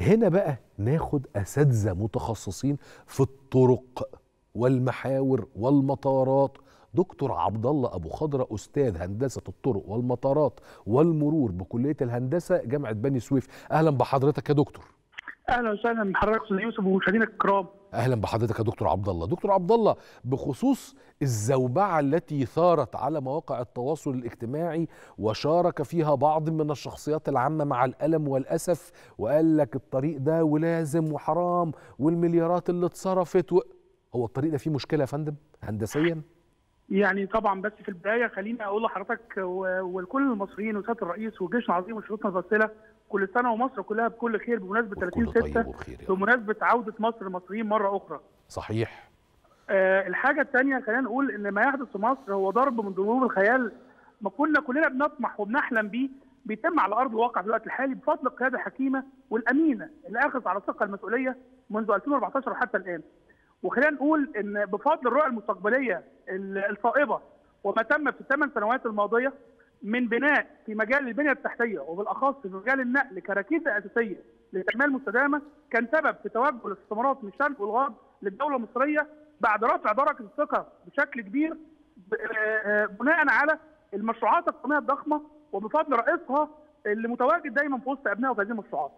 هنا بقى ناخد أساتذة متخصصين في الطرق والمحاور والمطارات. دكتور عبد الله أبو خضرة أستاذ هندسة الطرق والمطارات والمرور بكلية الهندسة جامعة بني سويف. أهلا بحضرتك يا دكتور. أهلا وسهلا بحضرتك أستاذ يوسف ومشاهدينا الكرام. أهلا بحضرتك يا دكتور عبد الله دكتور عبد الله بخصوص الزوبعة التي ثارت على مواقع التواصل الاجتماعي وشارك فيها بعض من الشخصيات العامة مع الألم والأسف وقال لك الطريق ده ولازم وحرام والمليارات اللي اتصرفت و... هو الطريق ده فيه مشكلة يا فندم؟ هندسيا؟ يعني طبعا بس في البداية خليني أقول لحضرتك ولكل المصريين وسيادة الرئيس والجيش العظيم وشرطنا الراسله كل سنة ومصر كلها بكل خير بمناسبة 30 وكل طيب 6 وبخير يا رب. بمناسبة عودة مصر المصريين مرة أخرى. صحيح آه الحاجة الثانية خلينا نقول إن ما يحدث في مصر هو ضرب من ضروب الخيال ما كنا كلنا بنطمح وبنحلم بيه بيتم على أرض الواقع في الوقت الحالي بفضل القياده الحكيمة والأمينة اللي أخذت على ثقة المسؤولية منذ 2014 وحتى الآن. وخلينا نقول إن بفضل الرؤيه المستقبلية ال- الصائبه وما تم في الثمان سنوات الماضية من بناء في مجال البنية التحتية وبالأخص في مجال النقل كركيزه أساسية للتنميه المستدامة كان سبب في توجه الاستثمارات من الشرق والغرب للدولة المصرية بعد رفع درجة الثقة بشكل كبير آه، آه، بناء على المشروعات القومية الضخمة وبفضل رئيسها اللي متواجد دايما في وسط ابنائه في هذه المشروعات.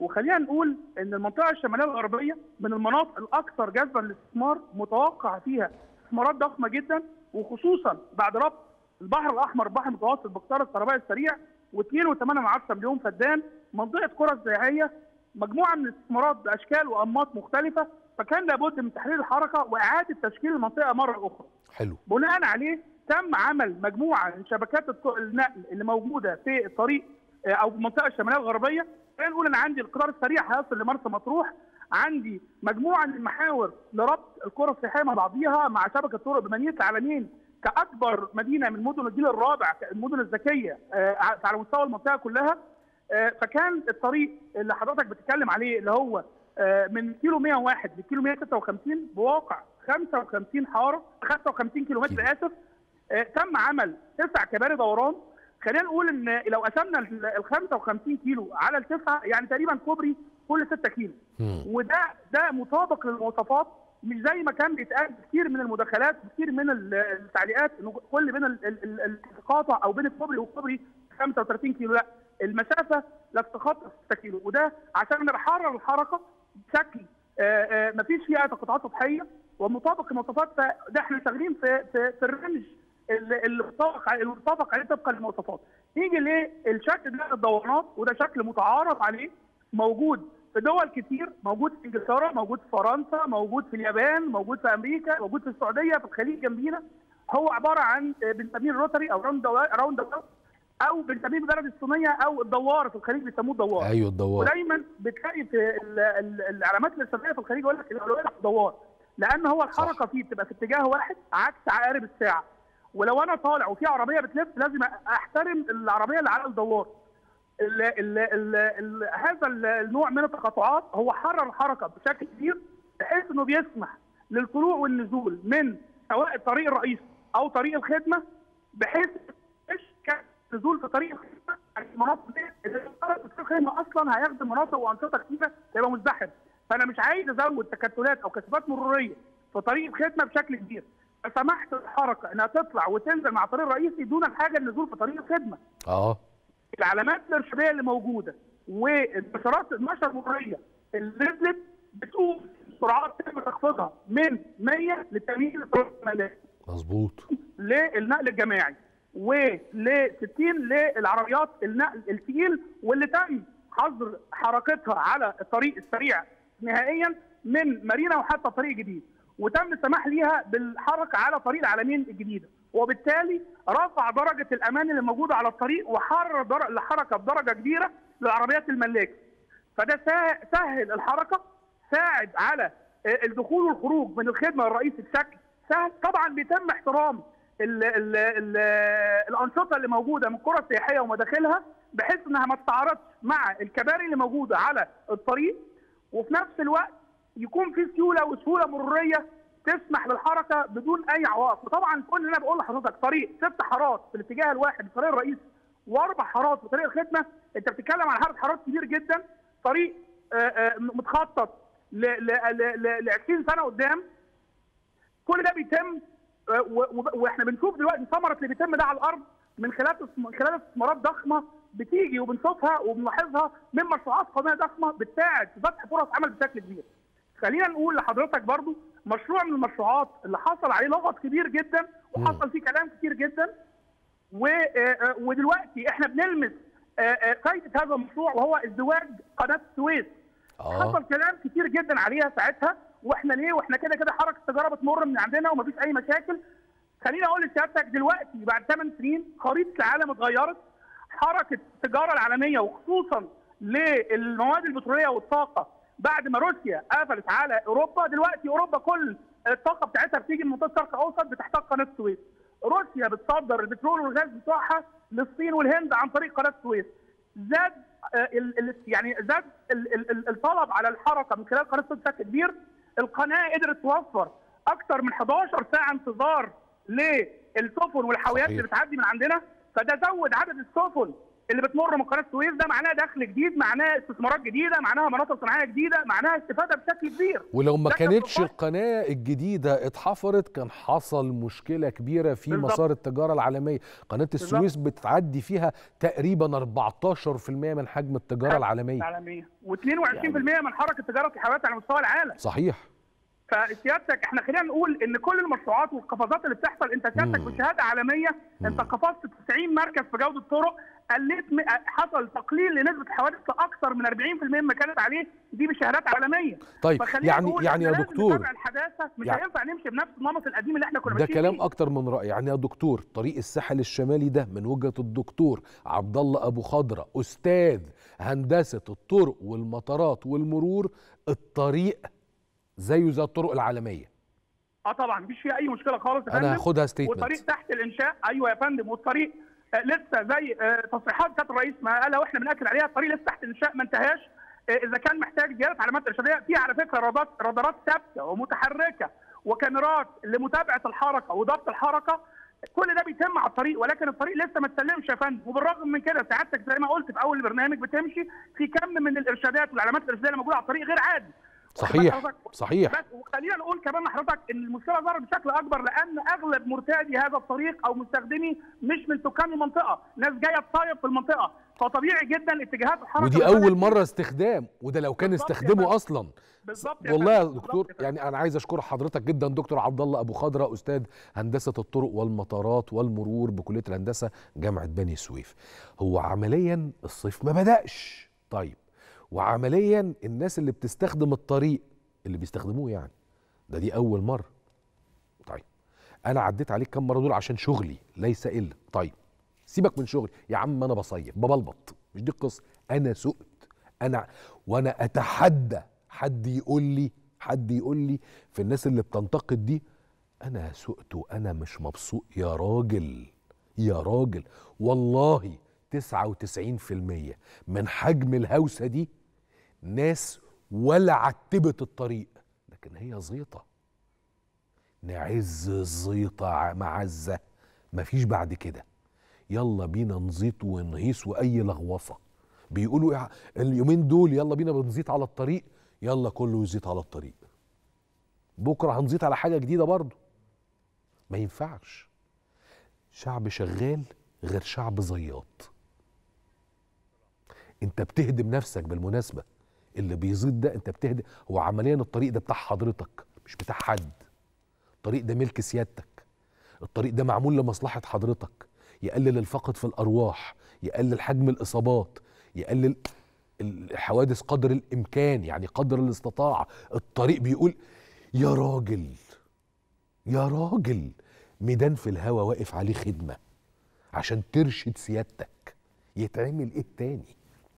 وخلينا نقول إن المنطقة الشمالية الغربية من المناطق الأكثر جذبا للاستثمار متوقع فيها استثمارات ضخمة جدا وخصوصا بعد ربط البحر الأحمر البحر المتوسط بقطار الكهرباء السريع و2.8 مليون فدان منطقة قرى سياحية مجموعة من الاستثمارات بأشكال وأنماط مختلفة فكان لابد من تحرير الحركة وإعادة تشكيل المنطقة مرة أخرى. حلو. بناء عليه تم عمل مجموعة من شبكات النقل اللي موجودة في الطريق آه، أو المنطقة الشمالية الغربية. خلينا نقول أنا عندي القطار السريع هيصل لمرسى مطروح. عندي مجموعة من المحاور لربط القرى السياحية مع بعضيها مع شبكة طرق بمدينة العالمين كأكبر مدينة من مدن الجيل الرابع المدن الذكية آه، على مستوى المنطقة كلها آه، فكان الطريق اللي حضرتك بتتكلم عليه اللي هو آه، من كيلو 101 لكيلو 156 بواقع 55 حارة 55 كيلو متر. اسف تم عمل تسع كباري دوران خلينا نقول إن لو قسمنا ال ال 55 كيلو على التسعة يعني تقريبا كوبري كل 6 كيلو. وده ده مطابق للمواصفات مش زي ما كان بيتقال كتير من المداخلات كتير من ال- التعليقات كل بين ال- ال- ال- التقاطع أو بين الكوبري والكوبري 35 كيلو لأ المسافة لا تتخطى 6 كيلو وده عشان نحرر الحركة بشكل ما فيش فيها تقاطعات سطحيه ومطابق المواصفات فده إحنا شغالين في في, في الرينج اللي متفق المتفق عليه طبقا للمواصفات. نيجي للشكل ده الدورانات وده شكل متعارف عليه موجود في دول كتير موجود في إنجلترا موجود في فرنسا موجود في اليابان موجود في أمريكا موجود في السعودية في الخليج جنبينا. هو عبارة عن بنسميه ال rotary أو round round أو بنسميه بالبلد الصينية أو الدوار في الخليج بيسموه الدوار. أيوه الدوار. ودايما بتلاقي في ال- ال- العلامات الارشاديه في الخليج يقول لك الاولويه للدوار لأن هو الحركة فيه بتبقى في اتجاه واحد عكس عقارب الساعة. ولو أنا طالع وفي عربية بتلف لازم أحترم العربية اللي على الدوار. ال ال ال ال هذا ال- النوع من التقاطعات هو حرر الحركه بشكل كبير بحيث إنه بيسمح للطلوع والنزول من سواء الطريق الرئيسي أو طريق الخدمة بحيث مش نزول في طريق الخدمة يعني المناطق دي الخدمة أصلا هيخدم مناطق وأنشطة كتيرة تبقى مزدحم. فأنا مش عايز أزود تكتلات أو كثافات مرورية في طريق الخدمة بشكل كبير. فسمحت الحركه إنها تطلع وتنزل مع الطريق الرئيسي دون الحاجة للنزول في طريق الخدمة. آه. العلامات الارشادية اللي موجودة والاشارات النشر المروريه اللي نزلت بتقول سرعات تم تخفيضها من 100 ل 80 للطرق مظبوط. للنقل الجماعي ول 60 للعربيات النقل الثقيل واللي تم حظر حركتها على الطريق السريع نهائيا من مارينا وحتى طريق جديد. وتم السماح ليها بالحركة على طريق العالمين الجديدة. وبالتالي رفع درجة الأمان اللي موجودة على الطريق وحرر در- الحركة بدرجة كبيرة للعربيات الملاكة. فده سهل الحركة ساعد على آه، الدخول والخروج من الخدمة الرئيسي بشكل سهل. طبعا بيتم احترام ال ال ال الأنشطة اللي موجودة من القرى السياحيه ومداخلها بحيث إنها ما تتعارضش مع الكباري اللي موجودة على الطريق. وفي نفس الوقت يكون في سيولة وسهولة مروريه تسمح للحركه بدون أي عوائق وطبعا كل اللي أنا بقول لحضرتك طريق ست حارات في الاتجاه الواحد الطريق الرئيسي وأربع حارات في طريق الخدمة. أنت بتتكلم عن عدد حارات كبير جدا. طريق آه، آه، متخطط ل ل- ل- ل- ل 20 سنة قدام. كل ده بيتم آه، وإحنا بنشوف دلوقتي ثمرة اللي بيتم ده على الأرض من خلال من خلال استثمارات ضخمة بتيجي وبنشوفها وبنلاحظها من مشروعات قوميه ضخمة بتساعد في فتح فرص عمل بشكل كبير. خلينا نقول لحضرتك برضو مشروع من المشروعات اللي حصل عليه لغط كبير جدا وحصل فيه كلام كتير جدا. آه، آه، ودلوقتي إحنا بنلمس آه، آه، فايده هذا المشروع وهو ازدواج قناة السويس. آه. حصل كلام كتير جدا عليها ساعتها وإحنا ليه؟ وإحنا كده كده حركة التجارة بتمر من عندنا ومفيش أي مشاكل. خليني أقول لسيادتك دلوقتي بعد 8 سنين خريطة العالم اتغيرت. حركة التجارة العالمية وخصوصا للمواد البترولية والطاقة بعد ما روسيا قفلت على أوروبا دلوقتي أوروبا كل الطاقة بتاعتها بتيجي من منطقة الشرق الاوسط بتحتاج قناة السويس. روسيا بتصدر البترول والغاز بتوعها للصين والهند عن طريق قناة السويس. زاد آه، يعني زاد ال- ال- ال- الطلب على الحركة من خلال قناة السويس بشكل كبير. القناة قدرت توفر أكثر من 11 ساعة انتظار للسفن والحاويات. اللي بتعدي من عندنا. فده زود عدد السفن اللي بتمر من قناة السويس ده معناه دخل جديد معناه استثمارات جديدة معناها مناطق صناعية جديدة معناها استفادة بشكل كبير. ولو ما كانتش نقاش. القناة الجديدة اتحفرت كان حصل مشكلة كبيرة في بالظبط. مسار التجارة العالمية. قناة السويس بتعدي فيها تقريبا 14% من حجم التجارة العالمية. العالمية. و22% من حركة تجارة الحاويات على مستوى العالم. صحيح. فسيادتك إحنا خلينا نقول إن كل المشروعات والقفزات اللي بتحصل أنت سيادتك. بشهادة عالمية أنت قفزت 90 مركز في جودة الطرق قلت حصل تقليل لنسبة الحوادث لأكثر من 40% مما كانت عليه دي بشهادات عالمية طيب يعني يعني يا دكتور الحداثة مش يعني- هينفع نمشي بنفس النمط القديم اللي إحنا كنا ده كلام فيه. أكتر من رأي يعني يا دكتور طريق الساحل الشمالي ده من وجهة الدكتور عبد الله أبو خضرة أستاذ هندسة الطرق والمطارات والمرور الطريق زيه زي الطرق العالمية. آه طبعا مفيش فيها أي مشكلة خالص أنا. هاخدها والطريق ستيتمنت تحت الإنشاء أيوه يا فندم. والطريق آه لسه زي آه تصريحات كانت الرئيس ما قالها وإحنا بنأكد عليها. الطريق لسه تحت الإنشاء ما انتهاش. آه إذا كان محتاج زياده علامات إرشادية في على فكرة رادارات رادارات ثابتة ومتحركة وكاميرات لمتابعة الحركة وضبط الحركة. كل ده بيتم على الطريق ولكن الطريق لسه ما اتسلمش يا فندم. وبالرغم من كده سعادتك زي ما قلت في أول البرنامج بتمشي في كم من الإرشادات والعلامات الإرشادية اللي موجودة على الطريق غير عادي. صحيح؟ صحيح بس وخلينا نقول كمان لحضرتك إن المشكلة ظهرت بشكل أكبر لأن أغلب مرتادي هذا الطريق أو مستخدمي مش من سكان المنطقة، ناس جاية تصيف في المنطقة، فطبيعي جدا اتجاهات الحركة ودي أول مرة استخدام وده لو كان استخدمه. أصلا بالظبط والله يا دكتور. يعني أنا عايز أشكر حضرتك جدا دكتور عبد الله أبو خضرة أستاذ هندسة الطرق والمطارات والمرور بكلية الهندسة جامعة بني سويف هو عمليا الصيف ما بدأش طيب وعمليا الناس اللي بتستخدم الطريق اللي بيستخدموه يعني. ده دي أول مرة. طيب أنا عديت عليك كم مرة دول عشان شغلي؟ ليس إلا. طيب سيبك من شغلي. يا عم أنا بصيف ببلبط. مش دي القصة؟ أنا سقت. أنا وأنا أتحدى حد يقول لي حد يقول لي في الناس اللي بتنتقد دي أنا سقت وأنا مش مبسوط. يا راجل يا راجل. والله 99% من حجم الهوسة دي ناس ولا عتبت الطريق لكن هي زيطة. نعز الزيطة ع- معزة. مفيش بعد كده. يلا بينا نزيط ونهيس وأي لغوصة. بيقولوا اليومين دول يلا بينا بنزيط على الطريق يلا كله يزيط على الطريق. بكرة هنزيط على حاجة جديدة برضه ما ينفعش. شعب شغال غير شعب زياط. انت بتهدم نفسك بالمناسبة. اللي بيزيط ده انت بتهدم هو عمليا الطريق ده بتاع حضرتك مش بتاع حد. الطريق ده ملك سيادتك. الطريق ده معمول لمصلحة حضرتك. يقلل الفقد في الأرواح يقلل حجم الإصابات يقلل الحوادث قدر الإمكان يعني قدر الاستطاعه الطريق بيقول يا راجل يا راجل ميدان في الهوا واقف عليه خدمة عشان ترشد سيادتك. يتعمل إيه تاني؟